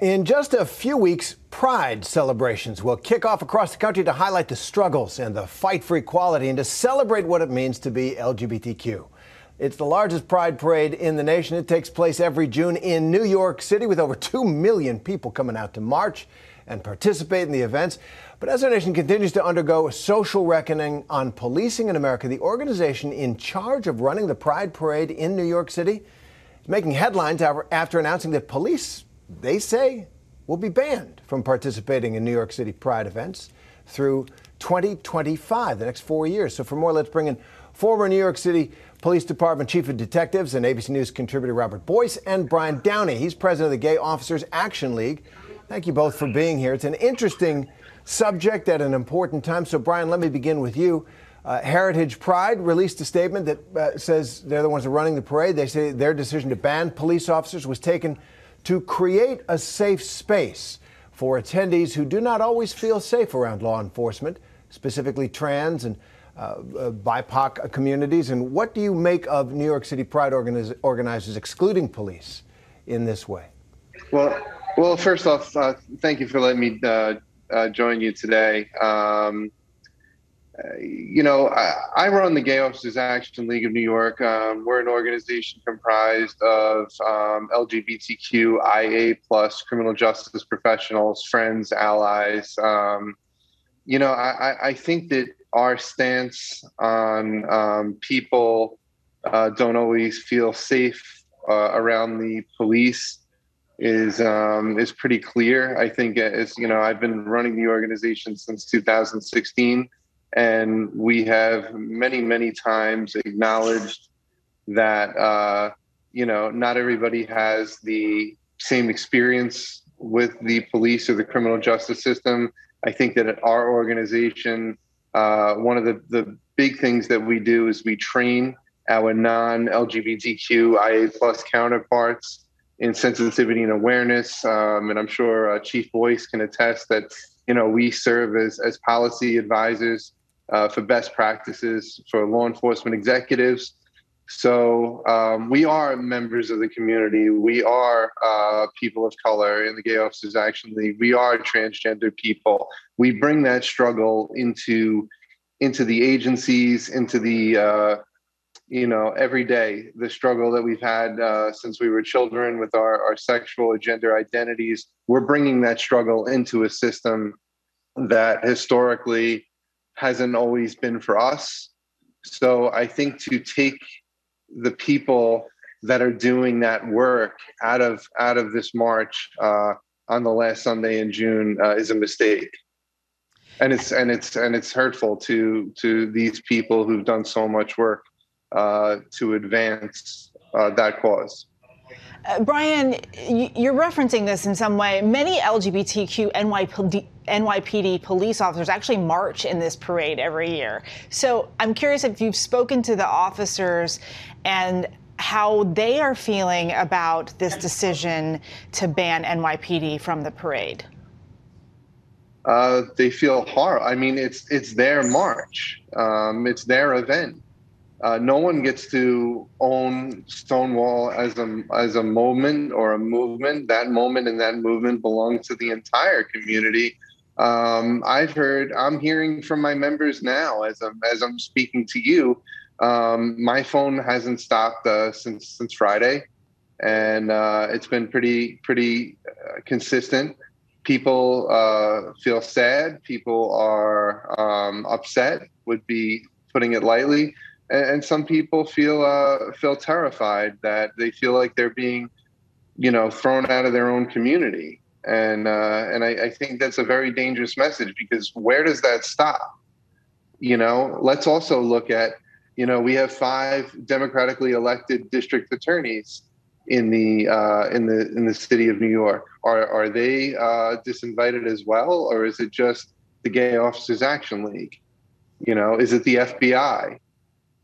In just a few weeks, Pride celebrations will kick off across the country to highlight the struggles and the fight for equality and to celebrate what it means to be LGBTQ. It's the largest Pride parade in the nation. It takes place every June in New York City with over 2 million people coming out to march and participate in the events. But as our nation continues to undergo a social reckoning on policing in America, the organization in charge of running the Pride parade in New York City is making headlines after announcing that police they say will be banned from participating in New York City Pride events through 2025, the next four years. So, for more, let's bring in former New York City Police Department Chief of Detectives and ABC News contributor Robert Boyce and Brian Downey. He's president of the Gay Officers Action League. Thank you both for being here. It's an interesting subject at an important time. So, Brian, let me begin with you. Uh, Heritage Pride released a statement that uh, says they're the ones that are running the parade. They say their decision to ban police officers was taken to create a safe space for attendees who do not always feel safe around law enforcement, specifically trans and uh, uh, BIPOC communities. And what do you make of New York City Pride organiz- organizers excluding police in this way? Well, well, first off, uh, thank you for letting me uh, uh, join you today. Um, you know, I, I, run the Gay Officers Action League of New York. Um, we're an organization comprised of um, LGBTQIA plus criminal justice professionals, friends, allies. Um, you know, I, I, think that our stance on um, people uh, don't always feel safe uh, around the police is um, is pretty clear. I think as you know, I've been running the organization since 2016 and we have many, many times acknowledged that, uh, you know, not everybody has the same experience with the police or the criminal justice system. I think that at our organization, uh, one of the, the big things that we do is we train our non-LGBTQIA plus counterparts in sensitivity and awareness. Um, and I'm sure uh, Chief Boyce can attest that, you know, we serve as, as policy advisors uh, for best practices for law enforcement executives. So um, we are members of the community. We are uh, people of color in the Gay Officers Action League. We are transgender people. We bring that struggle into into the agencies, into the uh, you know every day the struggle that we've had uh, since we were children with our, our sexual or gender identities. We're bringing that struggle into a system that historically hasn't always been for us. So I think to take the people that are doing that work out of out of this march uh, on the last Sunday in June uh, is a mistake, and it's and it's and it's hurtful to to these people who've done so much work uh, to advance uh, that cause. Uh, Brian, you're referencing this in some way. Many LGBTQ NYPD, NYPD police officers actually march in this parade every year. So I'm curious if you've spoken to the officers and how they are feeling about this decision to ban NYPD from the parade. Uh, they feel horrible. I mean, it's it's their march. Um, it's their event. Uh, no one gets to own Stonewall as a as a moment or a movement. That moment and that movement belongs to the entire community. Um, I've heard, I'm hearing from my members now as I'm as I'm speaking to you. Um, my phone hasn't stopped uh, since since Friday, and uh, it's been pretty pretty uh, consistent. People uh, feel sad. People are um, upset. Would be putting it lightly and, and some people feel uh, feel terrified that they feel like they're being, you know, thrown out of their own community. And uh, and I, I think that's a very dangerous message because where does that stop? You know, let's also look at, you know, we have five democratically elected district attorneys in the uh, in the in the city of New York. Are are they uh, disinvited as well, or is it just the Gay Officers Action League? You know, is it the FBI?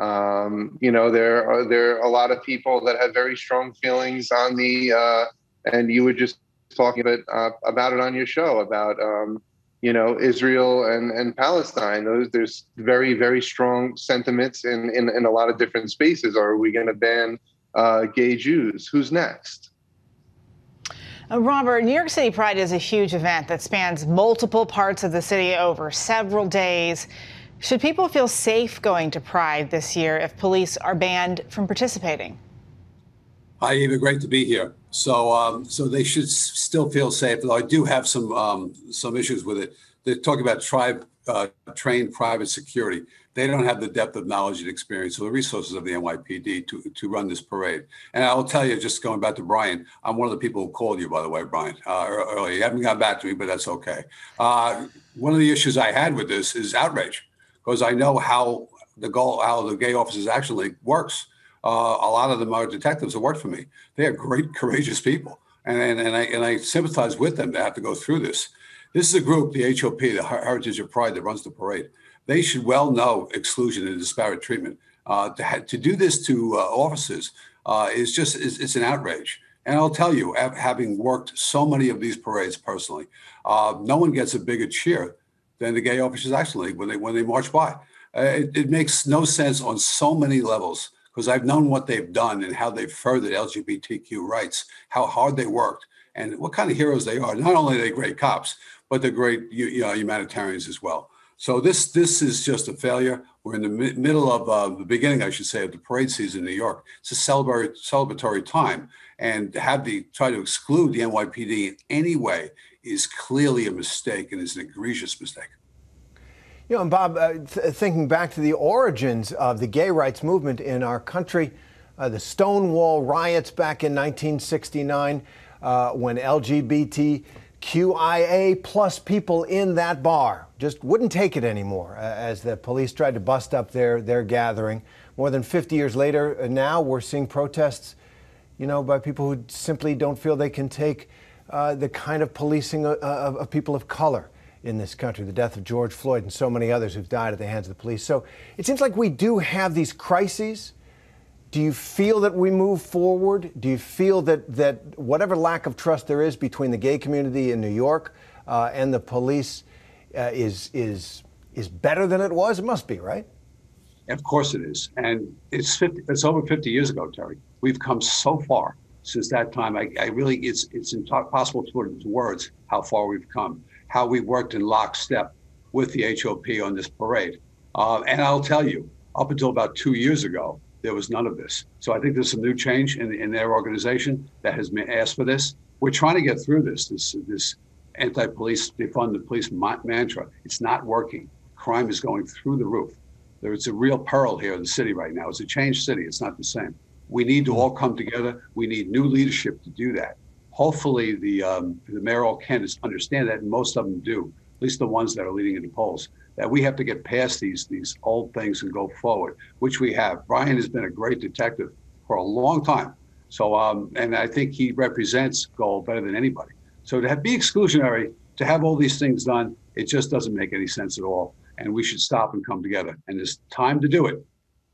Um, you know, there are there are a lot of people that have very strong feelings on the, uh, and you would just talking about uh, about it on your show about um, you know Israel and and Palestine. Those there's very very strong sentiments in in, in a lot of different spaces. Are we going to ban uh, gay Jews? Who's next? Uh, Robert, New York City Pride is a huge event that spans multiple parts of the city over several days. Should people feel safe going to Pride this year if police are banned from participating? Hi, Eva. Great to be here. So, um, so they should s- still feel safe. Though I do have some um, some issues with it. They're talking about tribe uh, trained private security. They don't have the depth of knowledge and experience or the resources of the NYPD to to run this parade. And I will tell you, just going back to Brian, I'm one of the people who called you, by the way, Brian, uh, earlier. You haven't gotten back to me, but that's okay. Uh, one of the issues I had with this is outrage because I know how the goal, how the gay officers actually works. Uh, a lot of them are detectives who work for me. They are great, courageous people, and, and and I and I sympathize with them to have to go through this. This is a group, the HOP, the Heritage of Pride, that runs the parade. They should well know exclusion and disparate treatment. Uh, to ha- to do this to uh, officers uh, is just is, it's an outrage. And I'll tell you, having worked so many of these parades personally, uh, no one gets a bigger cheer than the Gay Officers Action League when they when they march by. Uh, it, it makes no sense on so many levels because I've known what they've done and how they've furthered LGBTQ rights, how hard they worked, and what kind of heroes they are. Not only are they great cops, but they're great you know, humanitarians as well. So this this is just a failure. We're in the mi- middle of uh, the beginning, I should say, of the parade season in New York. It's a celebratory celebratory time, and to have the try to exclude the NYPD in any way is clearly a mistake and is an egregious mistake. You know, and Bob, uh, th- thinking back to the origins of the gay rights movement in our country, uh, the Stonewall riots back in 1969, uh, when LGBTQIA plus people in that bar just wouldn't take it anymore uh, as the police tried to bust up their, their gathering. More than 50 years later, uh, now we're seeing protests, you know, by people who simply don't feel they can take uh, the kind of policing of, of, of people of color in this country, the death of George Floyd and so many others who've died at the hands of the police. So it seems like we do have these crises. Do you feel that we move forward? Do you feel that, that whatever lack of trust there is between the gay community in New York uh, and the police uh, is, is, is better than it was? It must be, right? Of course it is. And it's 50, it's over 50 years ago, Terry. We've come so far since that time. I, I really, it's, it's impossible to put into words how far we've come how we worked in lockstep with the HOP on this parade. Uh, and I'll tell you, up until about two years ago, there was none of this. So I think there's some new change in, in their organization that has been asked for this. We're trying to get through this, this, this anti-police, defund the police mantra. It's not working. Crime is going through the roof. There's a real peril here in the city right now. It's a changed city. It's not the same. We need to all come together. We need new leadership to do that hopefully the um, the mayoral candidates understand that, and most of them do. At least the ones that are leading in the polls. That we have to get past these these old things and go forward, which we have. Brian has been a great detective for a long time. So, um, and I think he represents GOAL better than anybody. So to have, be exclusionary, to have all these things done, it just doesn't make any sense at all. And we should stop and come together. And it's time to do it.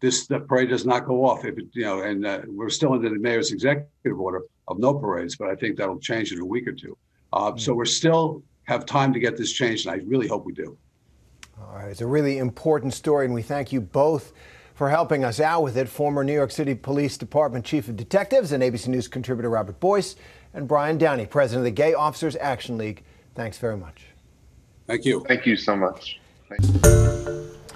This the parade does not go off if it, you know, and uh, we're still under the mayor's executive order of no parades, but I think that'll change in a week or two. Uh, so we're still have time to get this changed, and I really hope we do. All right, it's a really important story, and we thank you both for helping us out with it. Former New York City Police Department Chief of Detectives and ABC News contributor Robert Boyce, and Brian Downey, President of the Gay Officers Action League. Thanks very much. Thank you. Thank you so much.